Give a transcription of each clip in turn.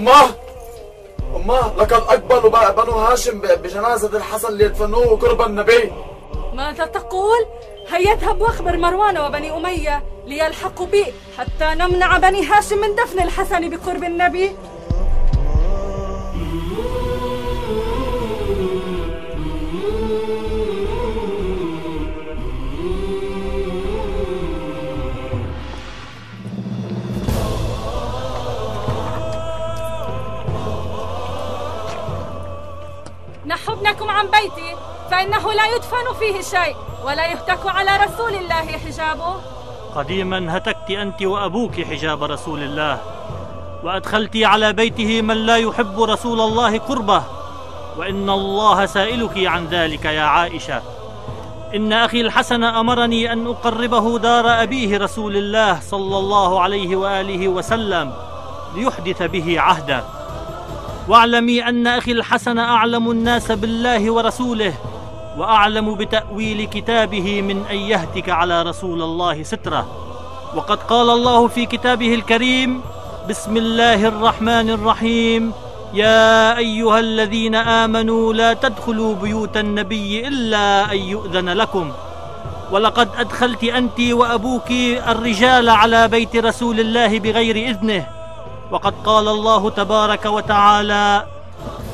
أمه أمه لقد أقبلوا بنو هاشم بجنازة الحسن ليدفنوه قرب النبي ماذا تقول؟ هيا اذهب واخبر مروان وبني أمية ليلحقوا بي حتى نمنع بني هاشم من دفن الحسن بقرب النبي نحوا ابنكم عن بيتي فإنه لا يدفن فيه شيء ولا يهتك على رسول الله حجابه. قديما هتكت أنت وأبوك حجاب رسول الله وأدخلت على بيته من لا يحب رسول الله قربه وإن الله سائلك عن ذلك يا عائشة. إن أخي الحسن أمرني أن أقربه دار أبيه رسول الله صلى الله عليه وآله وسلم ليحدث به عهدا. واعلمي أن أخي الحسن أعلم الناس بالله ورسوله وأعلم بتأويل كتابه من أن يهتك على رسول الله سترة. وقد قال الله في كتابه الكريم بسم الله الرحمن الرحيم. يا أيها الذين آمنوا لا تدخلوا بيوت النبي إلا أن يؤذن لكم. ولقد أدخلت أنت وأبوك الرجال على بيت رسول الله بغير إذنه. وقد قال الله تبارك وتعالى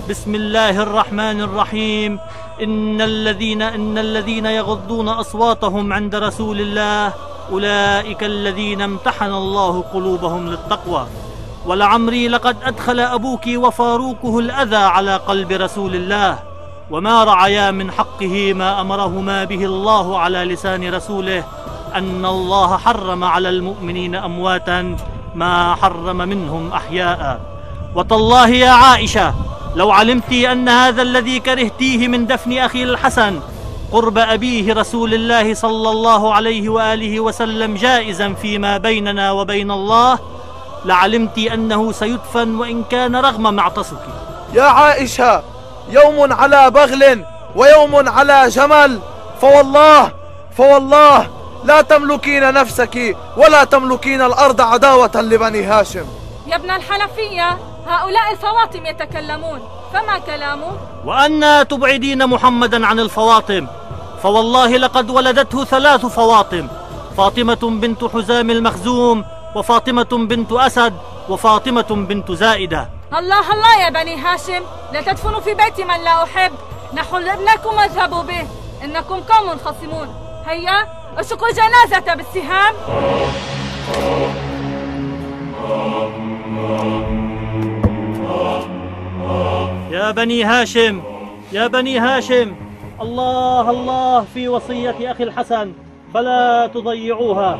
بسم الله الرحمن الرحيم. إن الذين إن الذين يغضون أصواتهم عند رسول الله أولئك الذين امتحن الله قلوبهم للتقوى. ولعمري لقد أدخل أبوك وفاروقه الأذى على قلب رسول الله. وما رعيا من حقه ما أمرهما به الله على لسان رسوله. أن الله حرم على المؤمنين أمواتا ما حرم منهم أحياء. وتالله يا عائشة لو علمت أن هذا الذي كرهتيه من دفن أخي الحسن قرب أبيه رسول الله صلى الله عليه وآله وسلم جائزا فيما بيننا وبين الله لعلمت أنه سيدفن وإن كان رغم معتصك يا عائشة يوم على بغل ويوم على جمل فوالله فوالله لا تملكين نفسك ولا تملكين الأرض عداوة لبني هاشم. يا ابن الحنفية هؤلاء الفواطم يتكلمون. فما كلامه؟ وأنا تبعدين محمدا عن الفواطم. فوالله لقد ولدته ثلاث فواطم. فاطمة بنت حزام المخزوم وفاطمة بنت أسد وفاطمة بنت زائدة. الله الله يا بني هاشم لا تدفنوا في بيت من لا أحب. نحل ابنكم واذهبوا به. إنكم قوم خصمون. هيا اشقوا الجنازة بالسهام. يا بني هاشم يا بني هاشم. الله الله في وصية أخي الحسن. فلا تضيعوها.